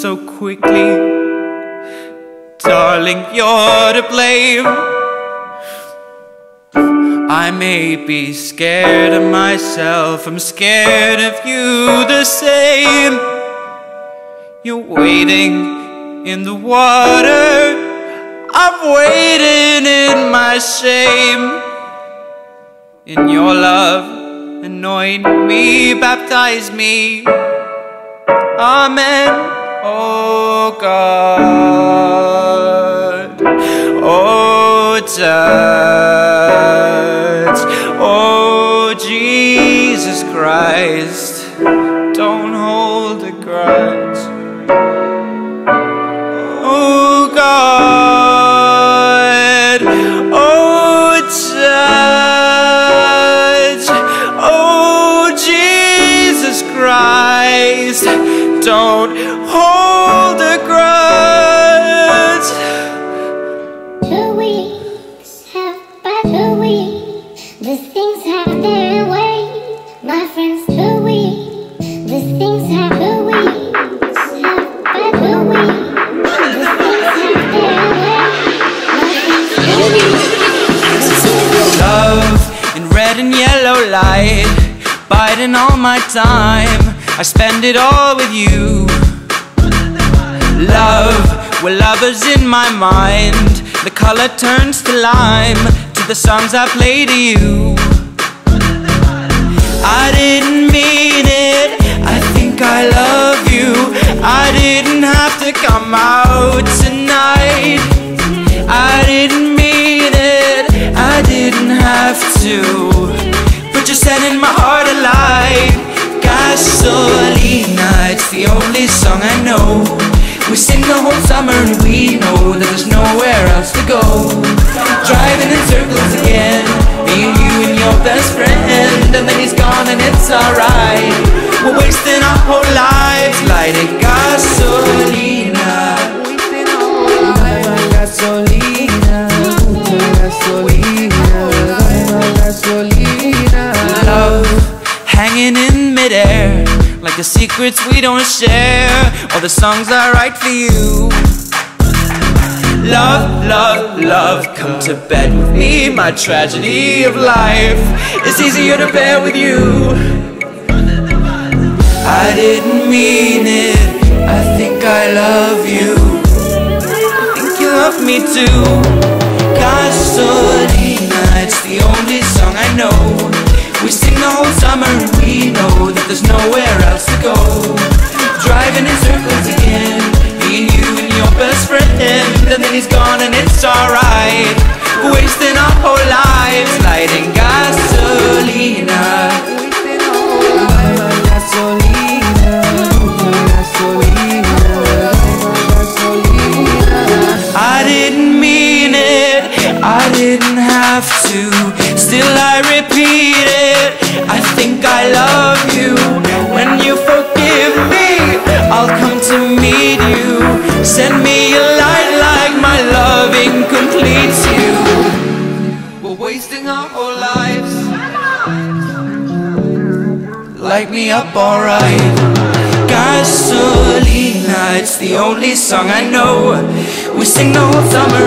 so quickly. Darling, you're to blame. I may be scared of myself I'm scared of you the same. You're waiting in the water I'm waiting in my shame. In your love Anoint me, baptize me. Amen. Oh God. Oh. Oh Jesus Christ. Don't hold a grudge. Biding all my time. I spend it all with you. Love, we're lovers in my mind. The color turns to lime to the songs I play to you. I didn't mean it. I think I love you. I didn't have to come out We sing the whole summer and we know that there's nowhere else to go. Driving in circles again, me and you and your best friend, and then he's gone and it's alright. We're wasting our whole lives lighting gasolina. Secrets we don't share or the songs I write for you. Love, love, love, come to bed with me. My tragedy of life is easier to bear with you. I didn't mean it. I think I love you. I think you love me too. Gasolina, it's the only song I know. We sing the whole summer and we know that there's nowhere else to go. Driving in circles again, me and you and your best friend, and then he's gone and it's alright. Wasting our whole lives lighting gasolina. I didn't mean it, I didn't have to. Still I repeat it. I love you. When you forgive me, I'll come to meet you. Send me a light like my loving completes you. We're wasting our whole lives. Light me up, alright. Gasolina, it's the only song I know. We sing the whole summer,